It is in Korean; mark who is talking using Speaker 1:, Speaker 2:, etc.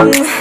Speaker 1: 음.